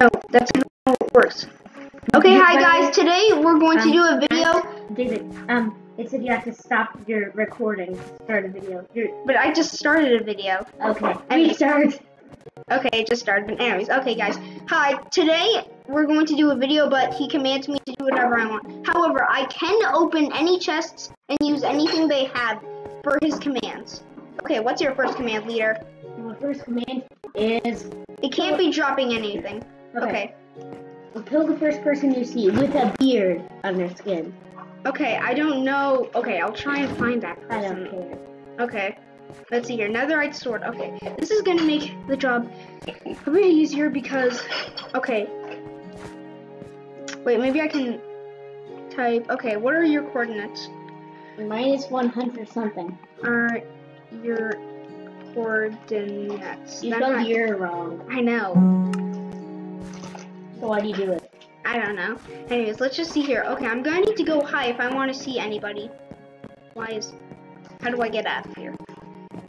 No, that's not how it works. Okay, hi guys. Today we're going to Um, do a video, David, um, it said you have to stop your recording to start a video. You're, but I just started a video. okay. Restart. Okay, it just started. But anyways, okay, guys. Hi. Today we're going to do a video, but he commands me to do whatever I want. However, I can open any chests and use anything they have for his commands. Okay, what's your first command, leader? My first command is It can't be dropping anything. Okay. Kill the first person you see with a beard on their skin. Okay, I don't know. Okay, I'll try and find that person. I don't care. Okay. Let's see here. Netherite sword. Okay. This is gonna make the job a bit easier because okay. Wait, maybe I can type okay, what are your coordinates? Minus 100 something. Are your coordinates? You spelled year wrong. I know. So why do you do it? I don't know. Anyways, let's just see here. Okay, I'm gonna need to go high if I want to see anybody. Why is? How do I get out of here?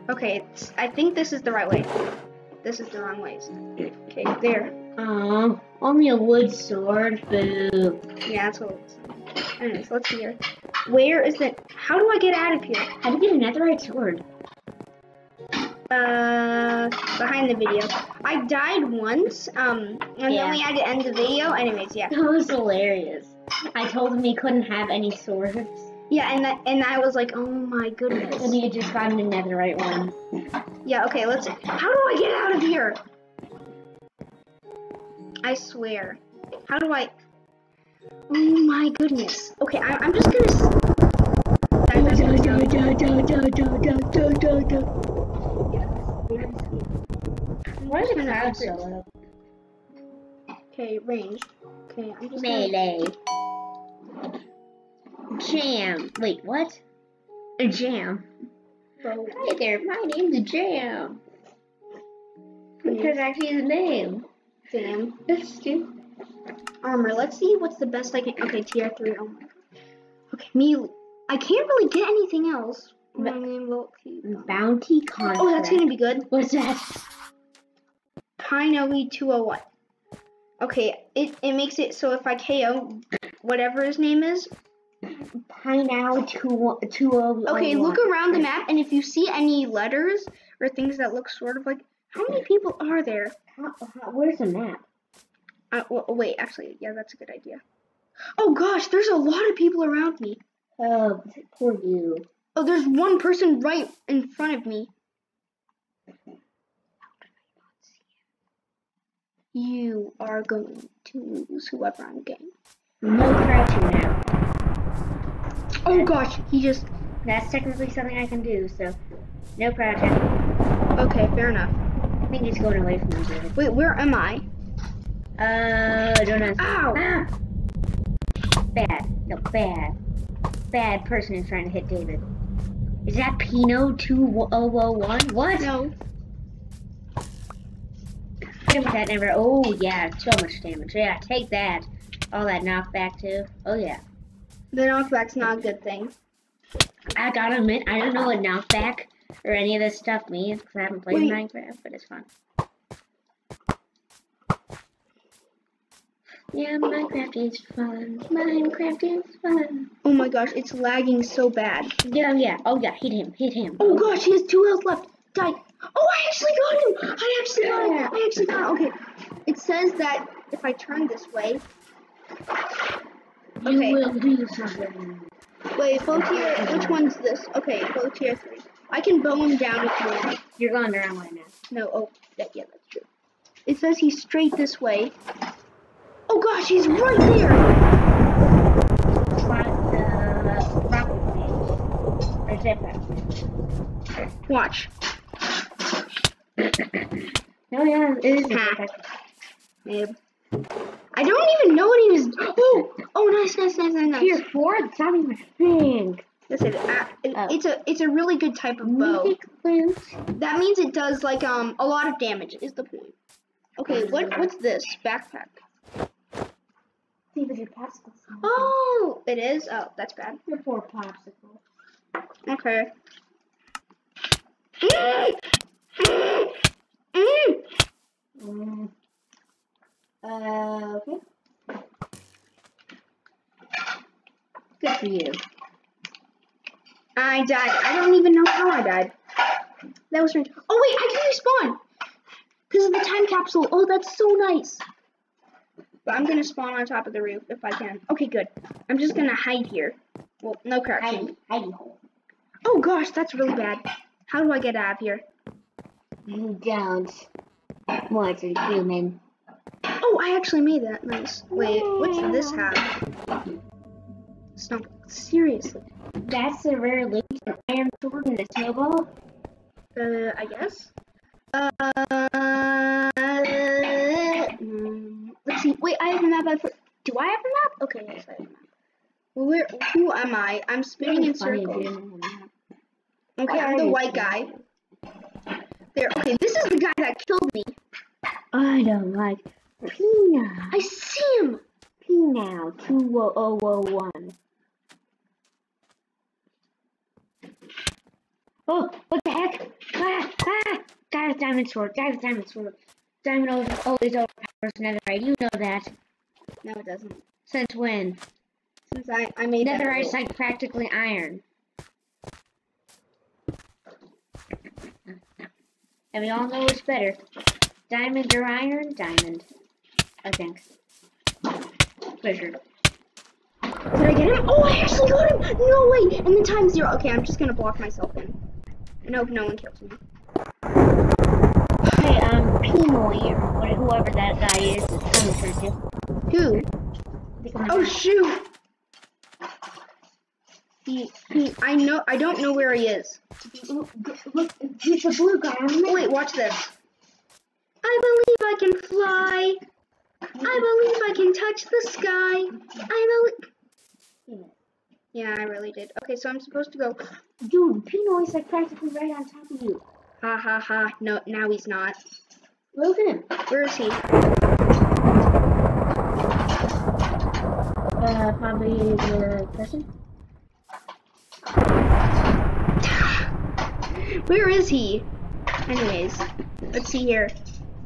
Okay, it's, I think this is the right way. This is the wrong way. Okay, there. Aw, only a wood sword. Boo. Yeah, that's what. It's, anyways, let's see here. Where is the? How do I get out of here? How do you get a netherite sword? Uh, behind the video. I died once. Um, and Yeah. then we had to end the video. Anyways, yeah. That was hilarious. I told him he couldn't have any swords, Yeah, and that, and I was like, oh my goodness. and he just gotten a netherite one. Yeah. Okay. Let's. How do I get out of here? I swear. How do I? Oh my goodness. Okay, I, I'm just gonna. Why is the the crowd crowd so so Okay, range. Okay, I'm just gonna. Melee. Jam. Wait, what? A jam. Bow. Hi there, my name's Jam. Because actually his name. Jam. That's stupid. Armor. Let's see what's the best I can. Okay, tier three. Oh my. Okay, me. I can't really get anything else. My name will keep. Bounty contract. Oh, that's gonna be good. What's that? Pinoe 201. Okay, it, it makes it so if I KO whatever his name is. Pine now two two oh. Okay, look around the map, and if you see any letters or things that look sort of like. How many people are there? How, how, where's the map? Uh, well, wait, actually, yeah, that's a good idea. Oh gosh, there's a lot of people around me. Oh, poor you. Oh, there's one person right in front of me. You are going to lose whoever I'm getting. No crouching now. Oh gosh, he just. That's technically something I can do, so no crouching. Okay, fair enough. I think he's going away from me, David. Wait, where am I? Uh, don't know. Ow! Ah! Bad. No, bad. Bad person is trying to hit David. Is that Pino 2001? What? No. Hit him with that never. Oh, yeah, so much damage. Yeah, take that. All that knockback, too. Oh, yeah. The knockback's not a good thing. I gotta admit, I don't know what knockback or any of this stuff means because I haven't played Wait. Minecraft, but it's fun. Yeah, Minecraft is fun. Minecraft is fun. Oh my gosh, it's lagging so bad. Yeah, yeah. Oh, yeah. Hit him. Hit him. Oh gosh, he has two health left. Die. Oh, I actually got him. I actually got him. I actually got him. Okay. It says that if I turn this way. You Okay. will do something. Wait, flow tier. Which one's this? Okay, flow tier three. I can bow him down if you want. You're going the wrong way now. No, oh, that, yeah, that's true. It says he's straight this way. Oh gosh, he's right there. Try the rocket thing. Or jetpack. Watch. No, yeah, it is a Babe. I don't even know what he was. Oh, oh, nice, nice, nice, nice, nice. Tier 4? It's not even a thing. Listen, uh, Oh. it's a it's a really good type of bow. That means it does like um a lot of damage. Is the point? Okay, what what's this backpack? See, but your popsicle. Oh, it is. Oh, that's bad. Your poor popsicle. Okay. Mm, mm. Uh, okay. Good for you. I died. I don't even know how I died. That was strange. Oh wait, I can respawn because of the time capsule. Oh, that's so nice. But I'm gonna spawn on top of the roof if I can. Okay, good. I'm just gonna hide here. Well, no crouching. Hidey, hidey hole. Oh gosh, that's really bad. How do I get out of here? You don't want a human. Oh, I actually made that. Nice. Wait, what's this have? Snow. Seriously. That's a rare loot, an iron sword and a snowball. Uh, I guess. Uh, mm, let's see. Wait, I have a map. I Do I have a map? Okay, yes, I have a map. Where? Who am I? I'm spinning in Funny if you circles. didn't have a map. Okay, I'm the white guy. There. Okay, this is the guy that killed me. I don't like Pina. I see him. Pina 2001. Oh, what the heck? Ah, ah! Guy with diamond sword, guy with diamond sword. Diamond always, always overpowers netherite, you know that. No, it doesn't. Since when? Since I I made Netherite's like practically iron. And we all know what's better. Diamond or iron? Diamond. I think. Did I get him? Oh, I actually got him! No way! And then time zero. Okay, I'm just gonna block myself in. And hope no one kills me. Hey, um, Pinoy, or whoever that guy is, is coming for you. Who? I think I'm Oh shoot! He, he, I know, I don't know where he is. Look, look, it's a blue guy. Oh wait, watch this. I believe I can fly. I believe I can touch the sky. I believe. Yeah, I really did. Okay, so I'm supposed to go. Dude, Pinoy's like practically right on top of you. Ha ha ha. No, now he's not. Look at him. Where is he? Uh, probably the person. Where is he? Anyways, let's see here.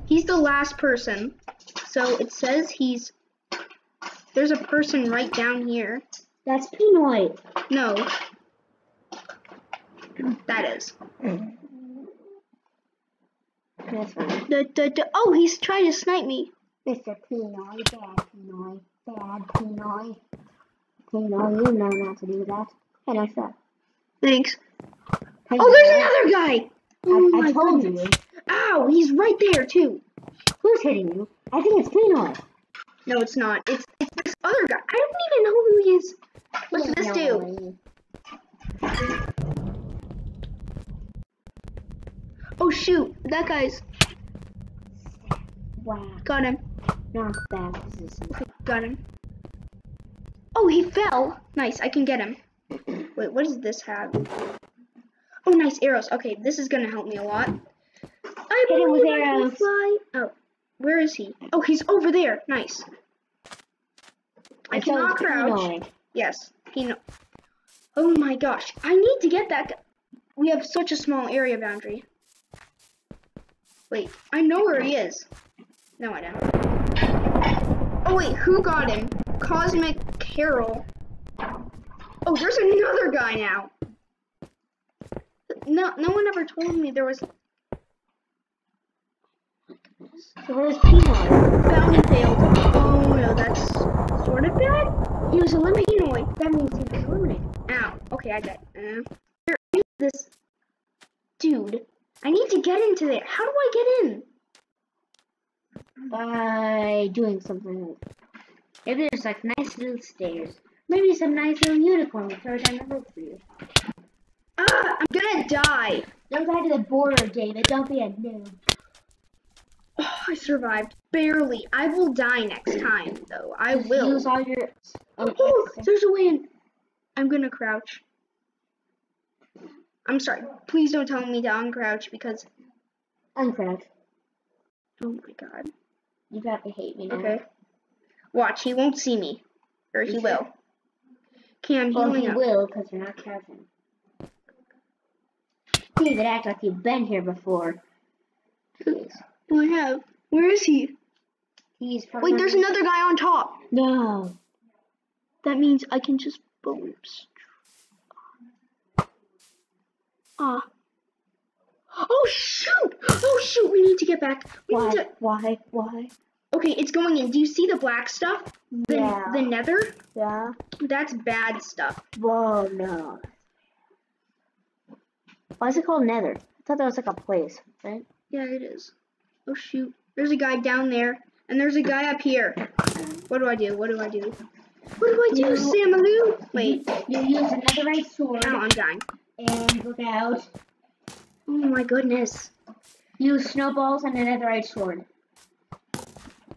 He's the last person. So it says he's. There's a person right down here. That's Pinoy. No. That is. That's right. The, the, the, oh, he's trying to snipe me. Mr. Pinoy, bad Pinoy, bad Pinoy. Pinoy, you know not to do that. Hey, nice shot. Thanks. Oh, there's another guy. Oh I, my I told goodness. you. Ow, he's right there too. Who's hitting you? I think it's Pinoy. No, it's not. It's it's this other guy. I don't even know who he is. What's this do? do? Oh shoot, that guy's Wow, got him. not bad position. Got him. Oh, he fell. Nice, I can get him. Wait, what does this have? Oh, nice arrows. Okay, this is gonna help me a lot. I Hit him with I arrows. fly. Oh, where is he? Oh, he's over there. Nice. I so cannot crouch. Yes, he know. Oh my gosh, I need to get that. We have such a small area boundary. Wait, I know where he is. No, I don't. Oh wait, who got him? Cosmic Carol. Oh, there's another guy now. No, no one ever told me there was where's Pinoy? bounty failed. Oh no, that's sort of bad. He was eliminated. That means he was eliminated. Ow. Okay, I got. Uh, where is this dude? I need to get into there. How do I get in? By doing something. Maybe there's like nice little stairs. Maybe some nice little unicorn will throw down the rope for you. Ah, I'm gonna die. Don't die to the border, David. Don't be a noob. Oh, I survived barely. I will die next time, though. I Just will. Use all your. Oh, Oh, there's a way in. I'm gonna crouch. I'm sorry. Please don't tell me to uncrouch because. Uncrouch. Oh my god. You got to hate me now. Okay. Watch, he won't see me. Or he will. Okay, I'm Well, healing he up. will, because you're not crouching. David, act like you've been here before. I have. Where is he? He's from Wait, there's another guy on top. No. That means I can just boom. Ah. Oh shoot! Oh shoot! We need to get back. We Why? need to. Why? Why? Okay, it's going in. Do you see the black stuff? The, Yeah. the nether? Yeah. That's bad stuff. Whoa, no. Why is it called Nether? I thought that was like a place, right? Yeah, it is. Oh shoot! There's a guy down there, and there's a guy up here. What do I do? What do I do? What do I do, You- Samaloo? Wait, You use another netherite sword now I'm dying. and look out. Oh my goodness. Use snowballs and another netherite sword.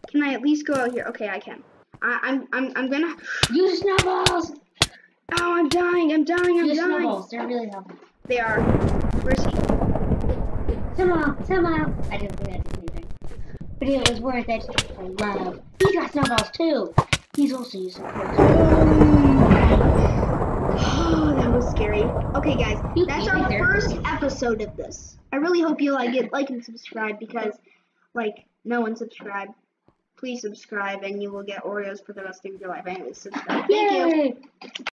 Can I at least go out here? Okay, I can. I, I'm I'm I'm gonna. Use snowballs! Oh, I'm dying! I'm dying! I'm Use dying! snowballs. They're really helpful. They are. Where's he? Somehow, somehow. I didn't think that did anything. But it was worth it for love. He got snowballs too. He's also using Oh, that was scary. Okay, guys, You that's our either. first episode of this. I really hope you like it, like and subscribe because, like, no one subscribed. Please subscribe, and you will get Oreos for the rest of your life. Anyways, subscribe. Thank you. Yay!